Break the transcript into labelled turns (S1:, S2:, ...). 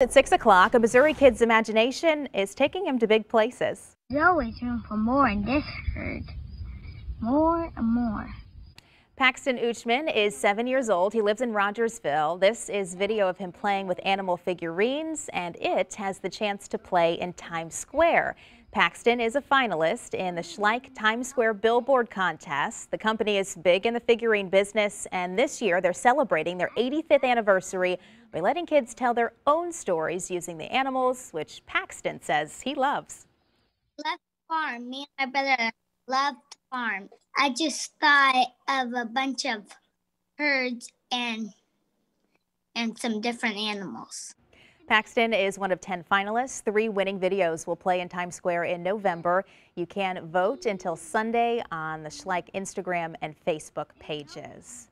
S1: At 6 o'clock, a Missouri kid's imagination is taking him to big places.
S2: There's always room for more in this herd. More and more.
S1: Paxton Uchtman is seven years old. He lives in Rogersville. This is video of him playing with animal figurines, and it has the chance to play in Times Square. Paxton is a finalist in the Schleich Times Square Billboard Contest. The company is big in the figurine business, and this year they're celebrating their 85th anniversary by letting kids tell their own stories using the animals, which Paxton says he loves.
S2: Love farm. Me and my brother love farm. I just thought of a bunch of herds and and some different animals.
S1: Paxton is one of 10 finalists. Three winning videos will play in Times Square in November. You can vote until Sunday on the Schleich Instagram and Facebook pages.